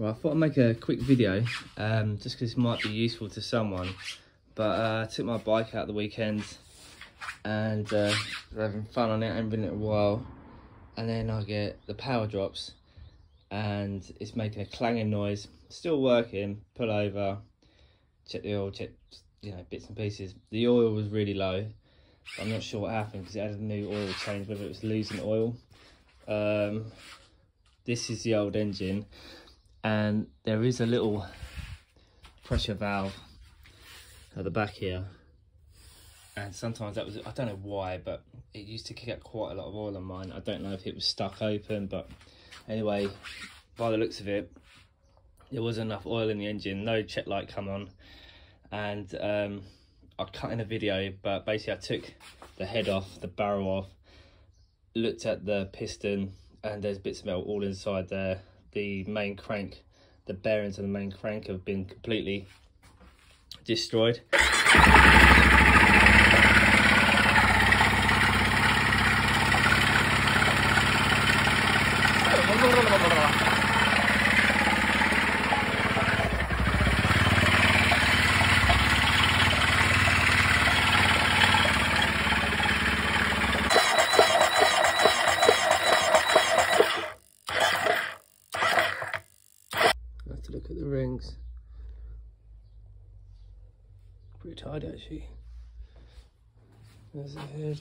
Right, I thought I'd make a quick video, um, just because it might be useful to someone. But uh, I took my bike out the weekend and uh, having fun on it, I haven't been in a while. And then I get the power drops and it's making a clanging noise. Still working, pull over, check the oil, check you know bits and pieces. The oil was really low. I'm not sure what happened because it had a new oil change, whether it was losing oil. Um, this is the old engine and there is a little pressure valve at the back here. And sometimes that was I don't know why but it used to kick quite a lot of oil on mine. I don't know if it was stuck open but anyway by the looks of it there was enough oil in the engine no check light come on. And um, I cut in a video but basically I took the head off the barrel off looked at the piston and there's bits of metal all inside there the main crank, the bearings of the main crank have been completely destroyed. Pretty tight actually. There's the head.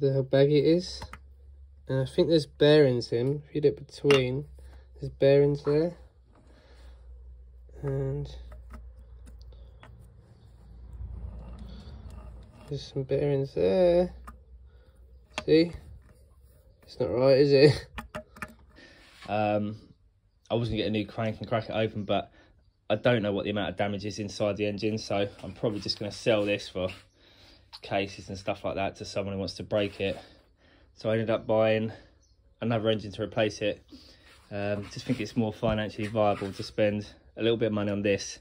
Look at how baggy it is. And I think there's bearings in. If you look between, there's bearings there. And There's some bearings there. See? It's not right, is it? Um, I was going to get a new crank and crack it open, but I don't know what the amount of damage is inside the engine, so I'm probably just going to sell this for cases and stuff like that to someone who wants to break it. So I ended up buying another engine to replace it. Um, just think it's more financially viable to spend a little bit of money on this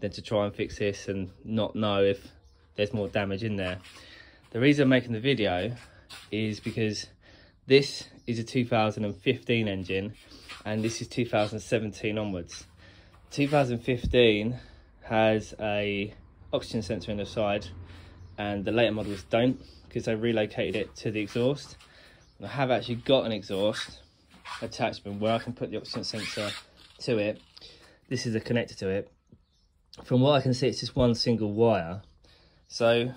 than to try and fix this and not know if there's more damage in there. The reason I'm making the video is because this is a 2015 engine and this is 2017 onwards. 2015 has a oxygen sensor in the side and the later models don't because they relocated it to the exhaust. I have actually got an exhaust attachment where I can put the oxygen sensor to it. This is a connector to it. From what I can see, it's just one single wire so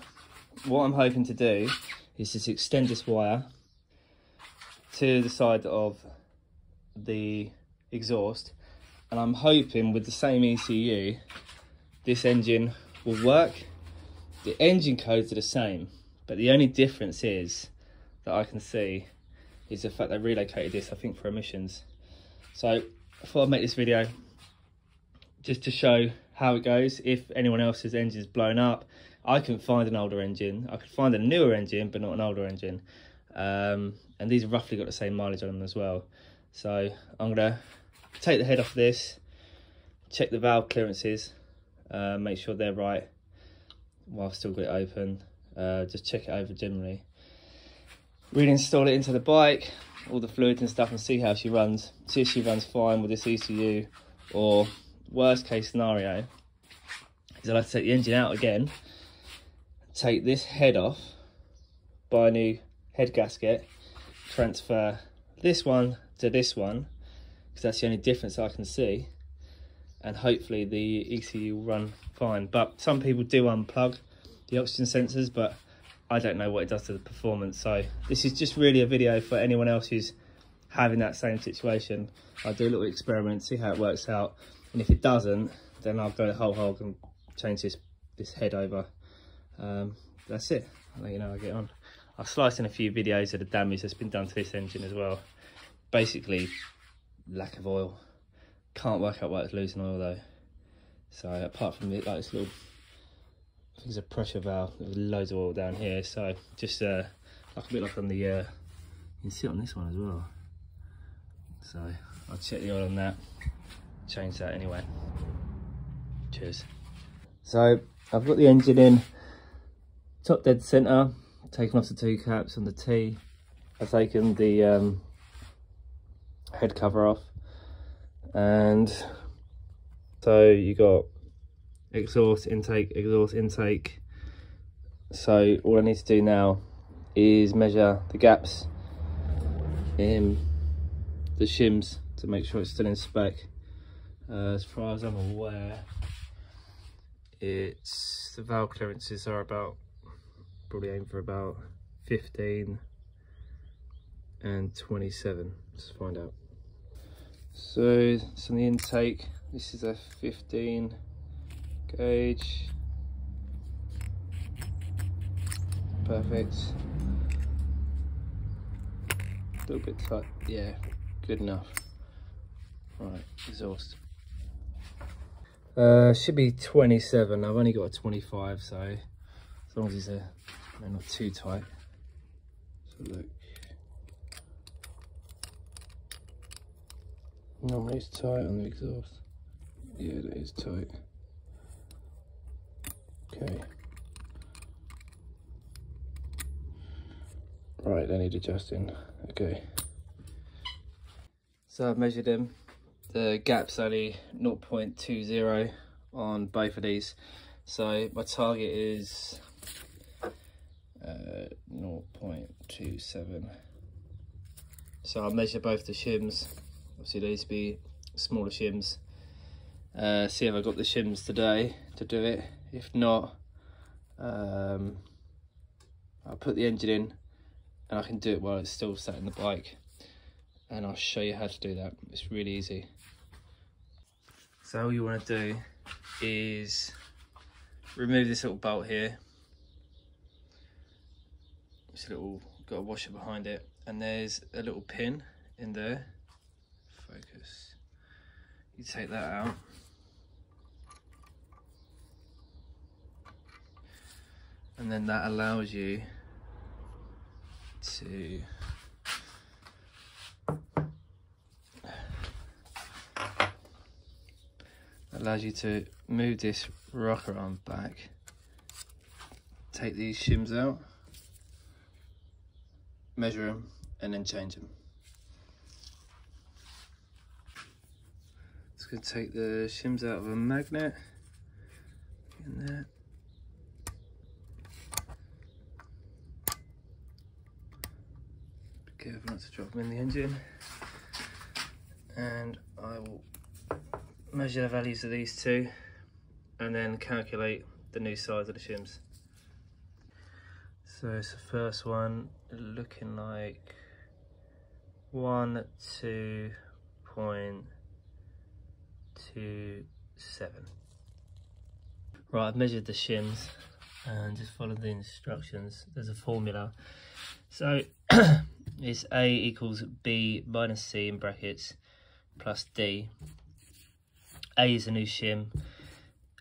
what I'm hoping to do is just extend this wire to the side of the exhaust and I'm hoping with the same ECU this engine will work. The engine codes are the same but the only difference is that I can see is the fact they relocated this I think for emissions. So I thought I'd make this video just to show how it goes if anyone else's engine is blown up I can find an older engine. I could find a newer engine, but not an older engine. Um, and these have roughly got the same mileage on them as well. So I'm gonna take the head off this, check the valve clearances, uh, make sure they're right while I've still got it open. Uh, just check it over generally. Reinstall it into the bike, all the fluids and stuff, and see how she runs. See if she runs fine with this ECU, or worst case scenario is I'll have to take the engine out again take this head off, buy a new head gasket, transfer this one to this one, because that's the only difference I can see, and hopefully the ECU will run fine. But some people do unplug the oxygen sensors, but I don't know what it does to the performance. So this is just really a video for anyone else who's having that same situation. I'll do a little experiment, see how it works out. And if it doesn't, then I'll go whole hog and change this, this head over um, that's it. I'll let you know I get on. I've sliced in a few videos of the damage that's been done to this engine as well. Basically, lack of oil. Can't work out why it's losing oil though. So apart from it, like this little, it's a pressure valve. There's loads of oil down here. So just uh, like a bit like on the, uh, you can see on this one as well. So I'll check the oil on that. Change that anyway. Cheers. So I've got the engine in top dead center, taken off the two caps on the T. I've taken the um, head cover off and so you got exhaust intake, exhaust intake. So all I need to do now is measure the gaps in the shims to make sure it's still in spec. Uh, as far as I'm aware, it's the valve clearances are about probably aim for about 15 and 27 let's find out. So it's on the intake. This is a 15 gauge. Perfect. A little bit tight. Yeah good enough. Right exhaust. Uh should be 27 i've only got a 25 so as long as it's a not too tight. So look. Normally it's tight on the exhaust. Yeah that is tight. Okay. Right I need adjusting. Okay. So I've measured them. The gap's only 0.20 on both of these. So my target is uh, 0.27 so I'll measure both the shims. Obviously these be smaller shims. Uh, see if I got the shims today to do it. If not um, I'll put the engine in and I can do it while it's still sat in the bike. And I'll show you how to do that. It's really easy. So all you want to do is remove this little bolt here this little got a washer behind it. And there's a little pin in there. Focus. You take that out. And then that allows you to allows you to move this rocker arm back. Take these shims out measure them and then change them it's going to take the shims out of a magnet. In there. Be careful not to drop them in the engine. And I will measure the values of these two and then calculate the new size of the shims so it's the first one looking like one two point two seven. Right, I've measured the shims and just followed the instructions. There's a formula. So it's A equals B minus C in brackets plus D. A is a new shim.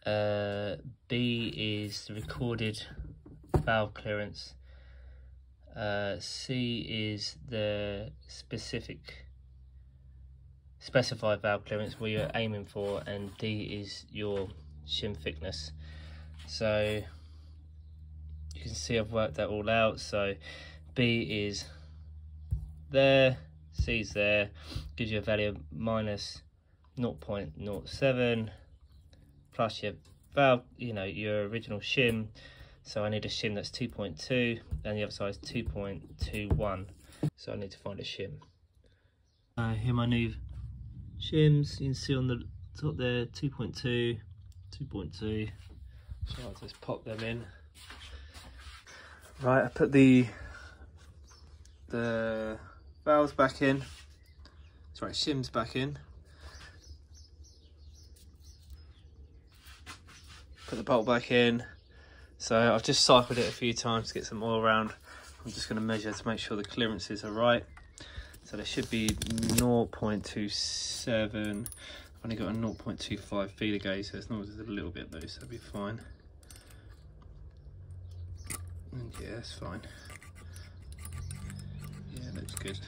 Uh, B is the recorded valve clearance. Uh, C is the specific specified valve clearance where you're aiming for and D is your shim thickness. So you can see I've worked that all out. So B is there, C is there, gives you a value of minus 0.07 plus your valve, you know, your original shim so I need a shim that's 2.2 and the other side is 2.21. So I need to find a shim. Uh, here are my new shims. You can see on the top there 2.2, 2.2. So I'll just pop them in. Right, I put the the valves back in. Sorry, shims back in. Put the bolt back in. So I've just cycled it a few times to get some oil around. I'm just going to measure to make sure the clearances are right. So there should be 0.27. I've only got a 0.25 feeler gauge, so it's not a little bit loose, that'll be fine. And yeah, that's fine. Yeah, looks good.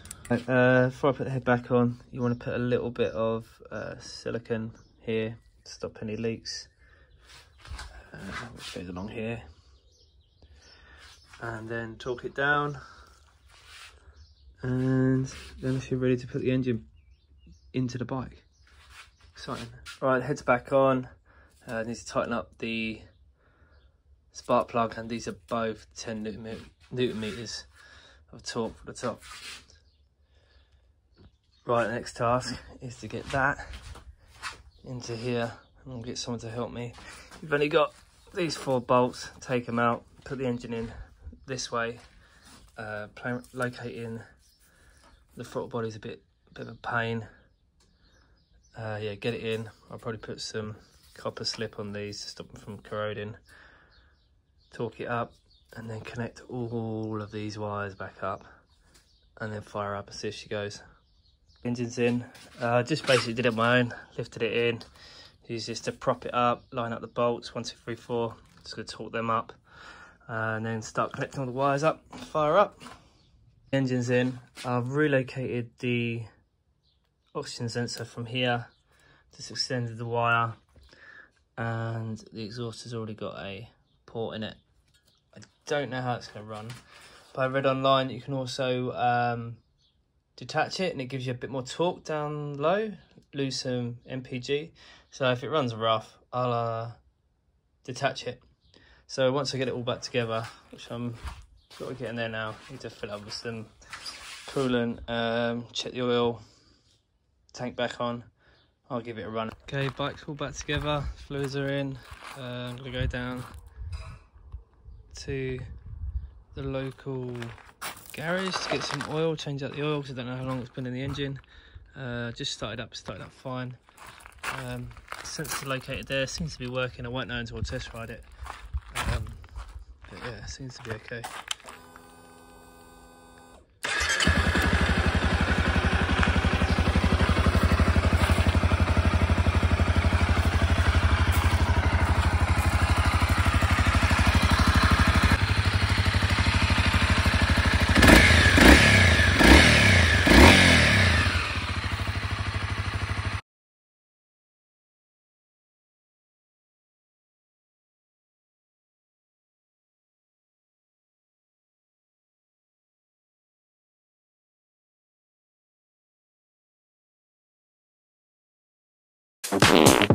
Uh, before I put the head back on, you want to put a little bit of uh, silicone here to stop any leaks. Uh, which goes along here. And then torque it down. And then feel ready to put the engine into the bike. Exciting. Right, head's back on. Uh, I need to tighten up the spark plug and these are both 10 newton, newton meters of torque for the top. Right, next task is to get that into here and I'll get someone to help me. You've only got these four bolts, take them out, put the engine in this way, uh, locating the throttle body is a bit, bit of a pain. Uh, yeah, get it in. I'll probably put some copper slip on these to stop them from corroding. Torque it up and then connect all of these wires back up and then fire up and see if she goes. Engine's in. Uh, just basically did it my own, lifted it in, use this to prop it up, line up the bolts, one, two, three, four. Just gonna torque them up uh, and then start connecting all the wires up, fire up. engine's in. I've relocated the oxygen sensor from here, just extended the wire and the exhaust has already got a port in it. I don't know how it's to run, but I read online you can also um, detach it and it gives you a bit more torque down low, lose some MPG. So if it runs rough, I'll uh, detach it. So once I get it all back together, which I'm sort of getting there now, I need to fill up with some coolant, um, check the oil, tank back on. I'll give it a run. Okay, bike's all back together, fluids are in. Uh, I'm gonna go down to the local garage to get some oil, change out the oil because I don't know how long it's been in the engine. Uh, just started up, started up fine. Um, sensor located there, seems to be working. I won't know until I test ride it. Um, but yeah, seems to be okay. Thank